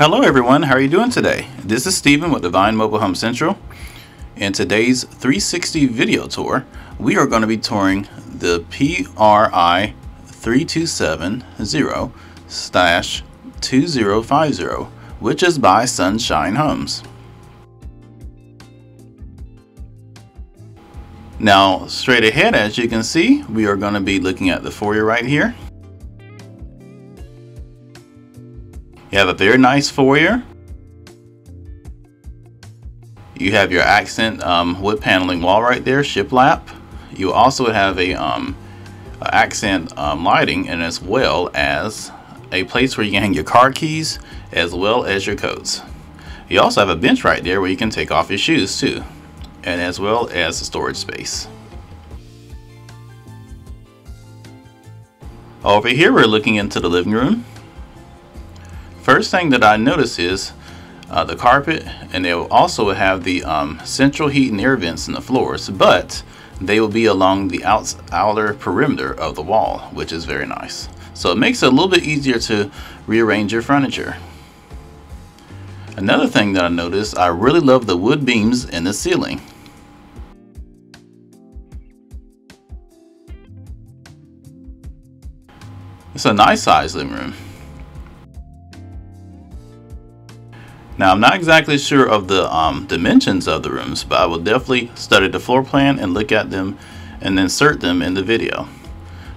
Hello everyone, how are you doing today? This is Steven with Divine Mobile Home Central. In today's 360 video tour, we are going to be touring the PRI 3270-2050, which is by Sunshine Homes. Now, straight ahead, as you can see, we are going to be looking at the foyer right here. You have a very nice foyer. You have your accent um, wood paneling wall right there, shiplap. You also have a um, accent um, lighting and as well as a place where you can hang your car keys as well as your coats. You also have a bench right there where you can take off your shoes too and as well as a storage space. Over here we're looking into the living room. First thing that I notice is uh, the carpet and they will also have the um, central heat and air vents in the floors but they will be along the outer perimeter of the wall which is very nice. So it makes it a little bit easier to rearrange your furniture. Another thing that I noticed, I really love the wood beams in the ceiling. It's a nice size living room. Now I'm not exactly sure of the um, dimensions of the rooms, but I will definitely study the floor plan and look at them and insert them in the video.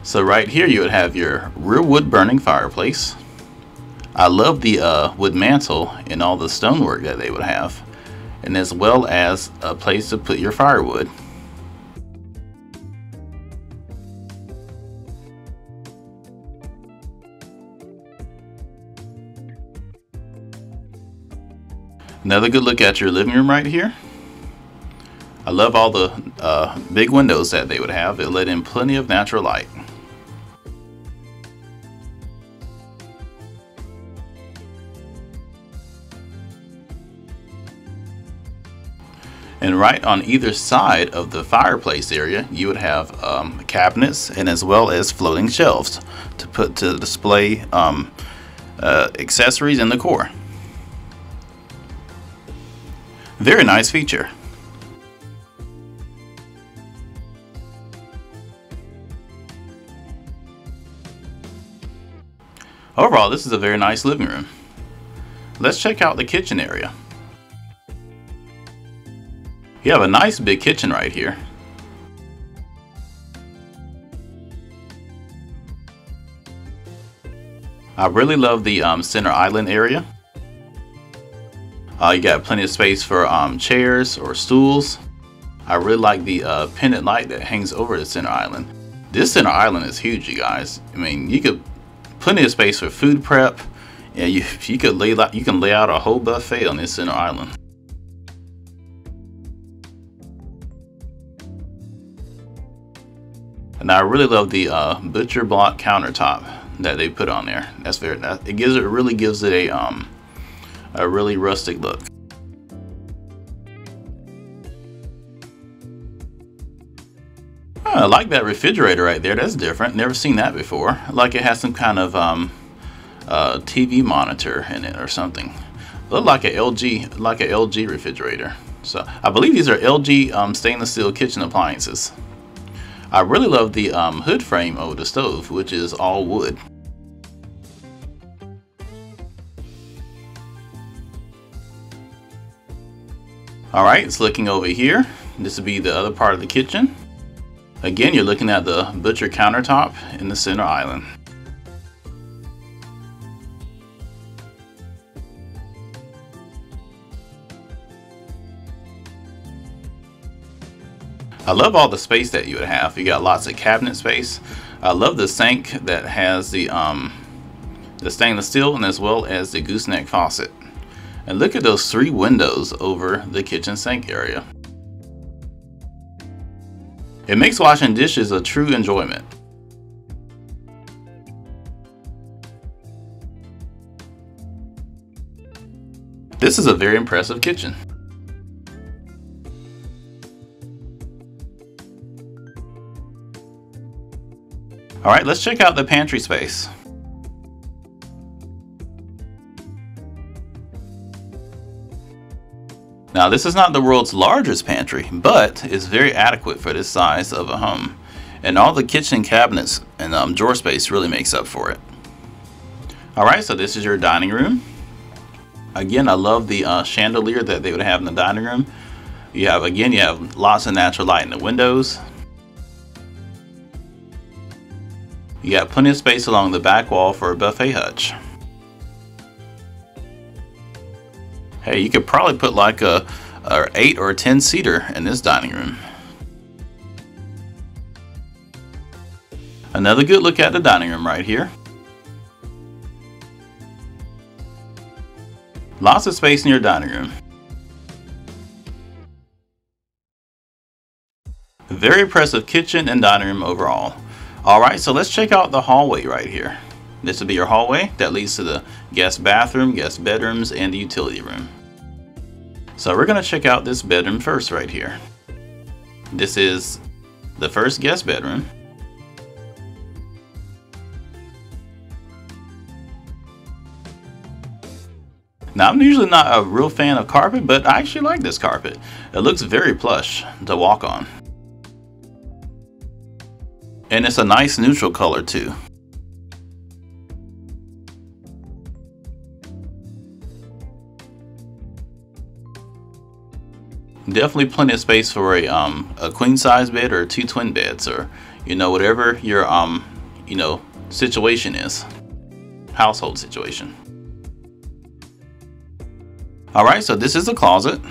So right here you would have your rear wood burning fireplace. I love the uh, wood mantle and all the stonework that they would have, and as well as a place to put your firewood. Another good look at your living room right here. I love all the uh, big windows that they would have. It let in plenty of natural light. And right on either side of the fireplace area, you would have um, cabinets and as well as floating shelves to put to display um, uh, accessories in the Very nice feature. Overall, this is a very nice living room. Let's check out the kitchen area. You have a nice big kitchen right here. I really love the um, center island area. Uh, you got plenty of space for um, chairs or stools. I really like the uh, pendant light that hangs over the center island. This center island is huge, you guys. I mean, you could plenty of space for food prep. Yeah, you, you could lay you can lay out a whole buffet on this center island. And I really love the uh, butcher block countertop that they put on there. That's very. That, it gives it really gives it a um, a really rustic look. I like that refrigerator right there. That's different. Never seen that before. Like it has some kind of um, uh, TV monitor in it or something. Look like a LG, like a LG refrigerator. So I believe these are LG um, stainless steel kitchen appliances. I really love the um, hood frame of the stove, which is all wood. Alright, it's looking over here. This would be the other part of the kitchen. Again, you're looking at the butcher countertop in the center island. I love all the space that you would have. You got lots of cabinet space. I love the sink that has the um, the stainless steel and as well as the gooseneck faucet. And look at those three windows over the kitchen sink area. It makes washing dishes a true enjoyment. This is a very impressive kitchen. Alright, let's check out the pantry space. Now this is not the world's largest pantry, but it's very adequate for this size of a home. And all the kitchen cabinets and um, drawer space really makes up for it. Alright, so this is your dining room. Again, I love the uh, chandelier that they would have in the dining room. You have, again, you have lots of natural light in the windows. You got plenty of space along the back wall for a buffet hutch. Hey, you could probably put like a, a 8 or a 10 seater in this dining room. Another good look at the dining room right here. Lots of space in your dining room. Very impressive kitchen and dining room overall. Alright, so let's check out the hallway right here. This will be your hallway that leads to the guest bathroom, guest bedrooms, and the utility room. So we're going to check out this bedroom first right here. This is the first guest bedroom. Now I'm usually not a real fan of carpet, but I actually like this carpet. It looks very plush to walk on. And it's a nice neutral color too. Definitely plenty of space for a, um, a queen size bed or two twin beds or, you know, whatever your, um, you know, situation is. Household situation. Alright, so this is a closet.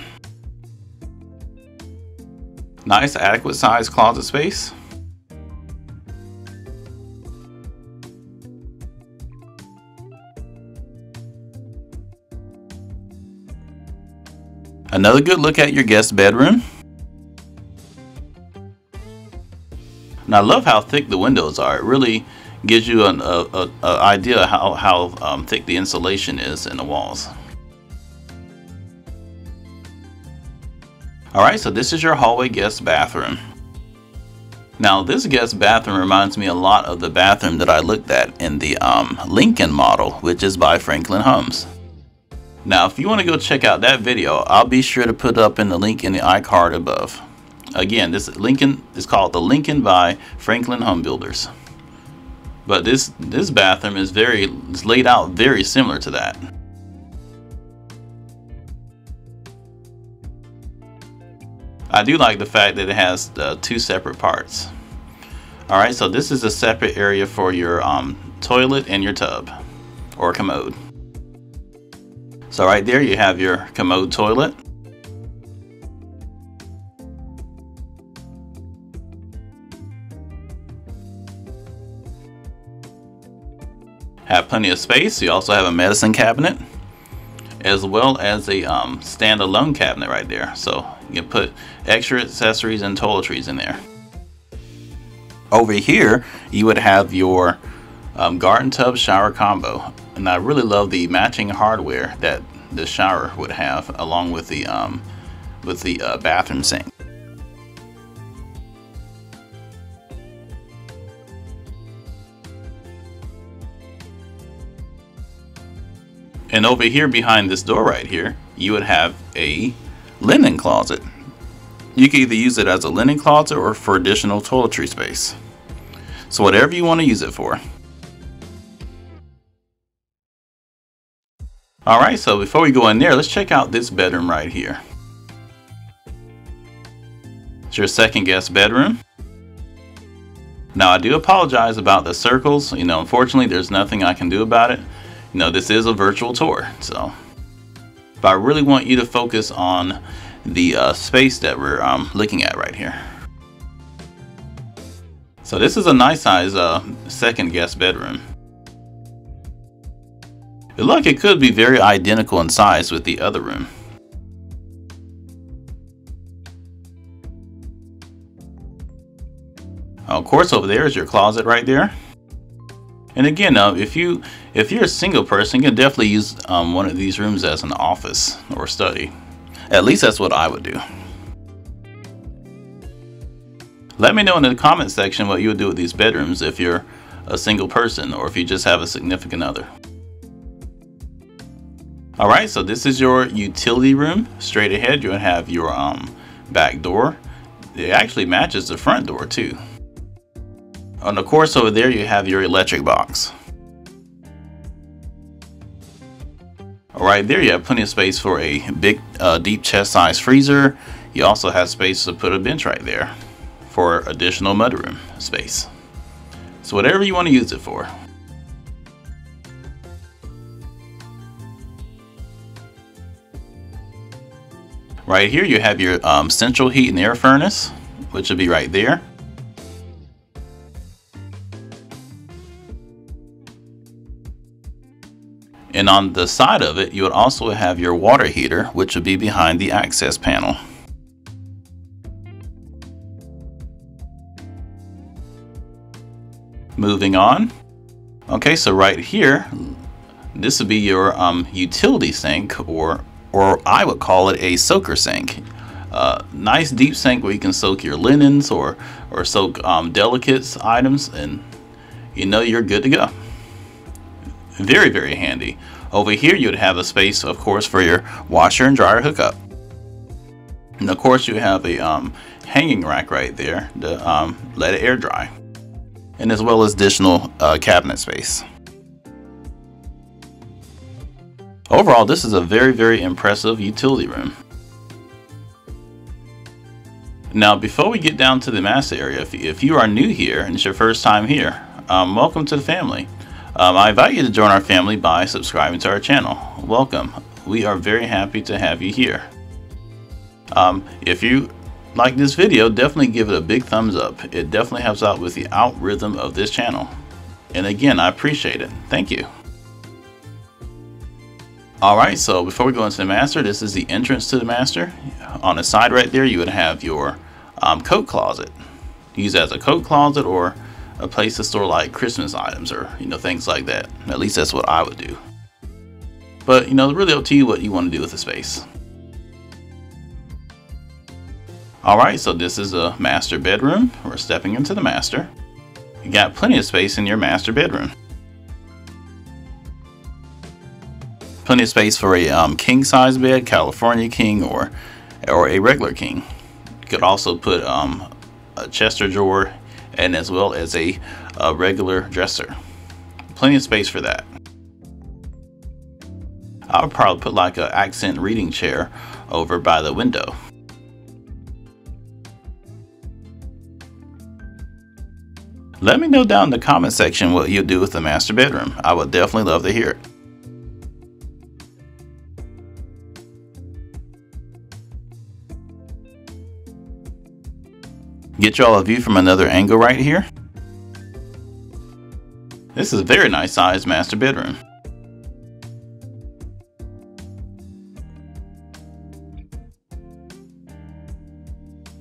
Nice adequate size closet space. Another good look at your guest bedroom. And I love how thick the windows are. It really gives you an a, a, a idea how, how um, thick the insulation is in the walls. Alright, so this is your hallway guest bathroom. Now this guest bathroom reminds me a lot of the bathroom that I looked at in the um, Lincoln model, which is by Franklin Homes. Now, if you want to go check out that video, I'll be sure to put up in the link in the iCard above. Again, this Lincoln is called the Lincoln by Franklin Home Builders. But this this bathroom is very is laid out very similar to that. I do like the fact that it has uh, two separate parts. Alright, so this is a separate area for your um, toilet and your tub or commode. So right there you have your commode toilet. Have plenty of space. You also have a medicine cabinet as well as a um, standalone cabinet right there. So you can put extra accessories and toiletries in there. Over here, you would have your um, garden tub shower combo and I really love the matching hardware that the shower would have along with the um, with the uh, bathroom sink. And over here behind this door right here, you would have a linen closet. You can either use it as a linen closet or for additional toiletry space. So whatever you want to use it for. Alright, so before we go in there, let's check out this bedroom right here. It's your second guest bedroom. Now I do apologize about the circles. You know, unfortunately there's nothing I can do about it. You know, this is a virtual tour, so. But I really want you to focus on the uh, space that we're um, looking at right here. So this is a nice size uh, second guest bedroom. Look it could be very identical in size with the other room. Of course over there is your closet right there. And again, uh, if you if you're a single person, you can definitely use um, one of these rooms as an office or study. At least that's what I would do. Let me know in the comment section what you would do with these bedrooms if you're a single person or if you just have a significant other. Alright, so this is your utility room. Straight ahead, you'll have your um, back door. It actually matches the front door too. On the course over there, you have your electric box. Alright, there you have plenty of space for a big, uh, deep chest size freezer. You also have space to put a bench right there for additional mudroom space. So whatever you want to use it for. Right here you have your um, central heat and air furnace, which will be right there. And on the side of it, you would also have your water heater, which would be behind the access panel. Moving on. Okay, so right here, this would be your um, utility sink or or I would call it a soaker sink. Uh, nice deep sink where you can soak your linens or, or soak um, delicates items and you know you're good to go. Very, very handy. Over here you would have a space, of course, for your washer and dryer hookup. And of course you have a um, hanging rack right there to um, let it air dry. And as well as additional uh, cabinet space. Overall, this is a very, very impressive utility room. Now, before we get down to the master area, if, if you are new here and it's your first time here, um, welcome to the family. Um, I invite you to join our family by subscribing to our channel. Welcome. We are very happy to have you here. Um, if you like this video, definitely give it a big thumbs up. It definitely helps out with the algorithm of this channel. And again, I appreciate it. Thank you. Alright, so before we go into the master, this is the entrance to the master. On the side right there, you would have your um, coat closet. Use as a coat closet or a place to store like Christmas items or, you know, things like that. At least that's what I would do. But, you know, really up to you what you want to do with the space. Alright, so this is a master bedroom. We're stepping into the master. You got plenty of space in your master bedroom. Plenty of space for a um, king size bed, California king, or or a regular king. You could also put um, a Chester drawer and as well as a, a regular dresser. Plenty of space for that. I would probably put like an accent reading chair over by the window. Let me know down in the comment section what you'll do with the master bedroom. I would definitely love to hear it. Get y'all a view from another angle right here. This is a very nice sized master bedroom.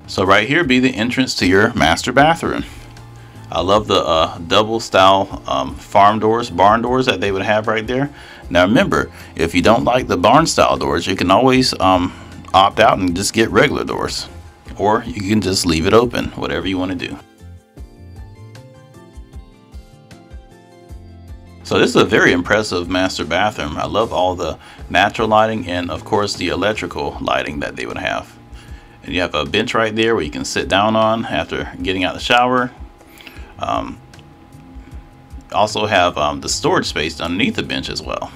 So right here be the entrance to your master bathroom. I love the uh, double style um, farm doors, barn doors that they would have right there. Now remember, if you don't like the barn style doors, you can always um, opt out and just get regular doors or you can just leave it open, whatever you want to do. So this is a very impressive master bathroom. I love all the natural lighting and of course the electrical lighting that they would have. And you have a bench right there where you can sit down on after getting out of the shower. Um, also have um, the storage space underneath the bench as well.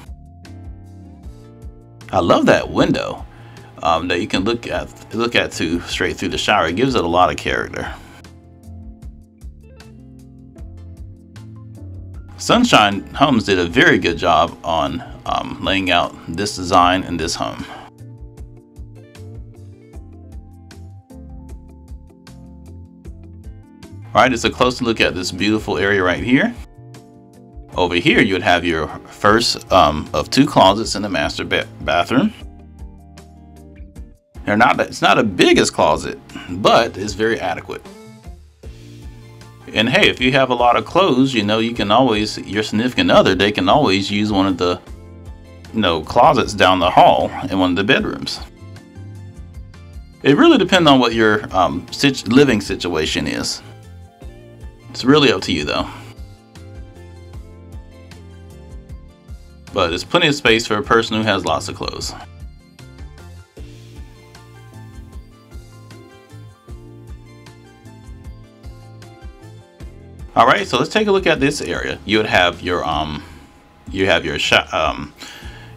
I love that window um, that you can look at look at to straight through the shower. It gives it a lot of character. Sunshine Homes did a very good job on um, laying out this design in this home. Alright, it's a close look at this beautiful area right here. Over here, you would have your first um, of two closets in the master ba bathroom. They're not, it's not a biggest closet, but it's very adequate. And hey, if you have a lot of clothes, you know, you can always, your significant other, they can always use one of the, you know, closets down the hall in one of the bedrooms. It really depends on what your um, living situation is. It's really up to you though. But there's plenty of space for a person who has lots of clothes. All right, so let's take a look at this area. You would have your um, you have your um,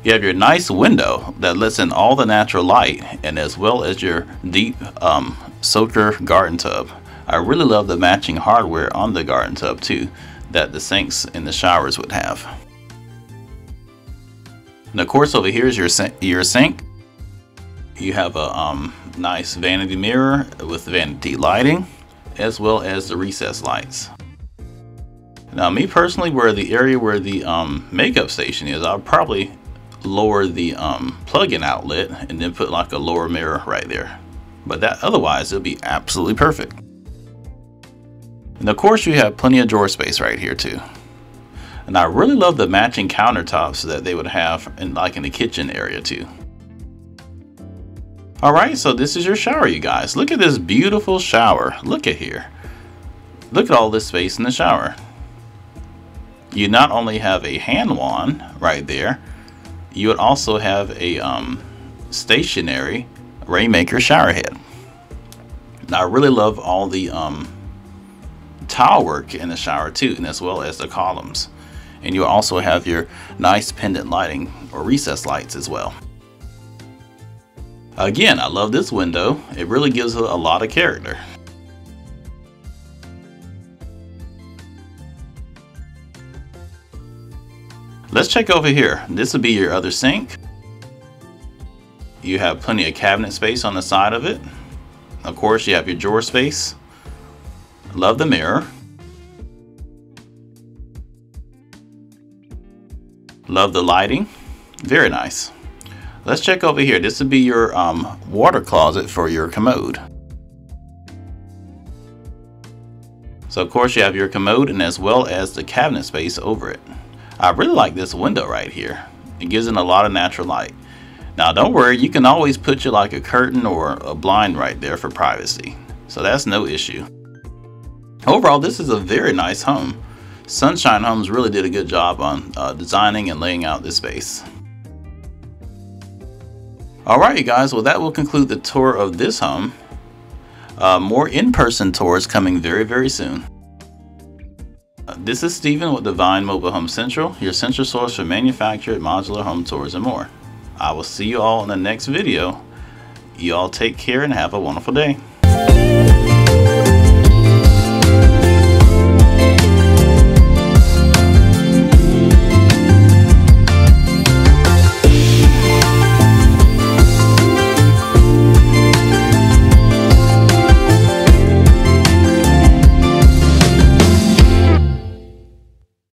you have your nice window that lets in all the natural light, and as well as your deep um, soaker garden tub. I really love the matching hardware on the garden tub too, that the sinks and the showers would have. And of course, over here is your your sink. You have a um, nice vanity mirror with vanity lighting, as well as the recess lights. Now me personally, where the area where the um, makeup station is, I'll probably lower the um, plug-in outlet and then put like a lower mirror right there. But that otherwise, it'll be absolutely perfect. And of course you have plenty of drawer space right here too. And I really love the matching countertops that they would have in like in the kitchen area too. Alright, so this is your shower you guys. Look at this beautiful shower. Look at here. Look at all this space in the shower you not only have a hand wand right there, you would also have a um, stationary Rainmaker shower head. Now, I really love all the um, tile work in the shower too, and as well as the columns. And you also have your nice pendant lighting or recess lights as well. Again, I love this window. It really gives it a lot of character. Let's check over here. This would be your other sink. You have plenty of cabinet space on the side of it. Of course, you have your drawer space. Love the mirror. Love the lighting. Very nice. Let's check over here. This would be your um, water closet for your commode. So of course you have your commode and as well as the cabinet space over it. I really like this window right here. It gives in a lot of natural light. Now don't worry, you can always put you like a curtain or a blind right there for privacy. So that's no issue. Overall, this is a very nice home. Sunshine Homes really did a good job on uh, designing and laying out this space. Alright you guys, well that will conclude the tour of this home. Uh, more in-person tours coming very, very soon. This is Stephen with Divine Mobile Home Central, your central source for manufactured modular home tours and more. I will see you all in the next video. You all take care and have a wonderful day.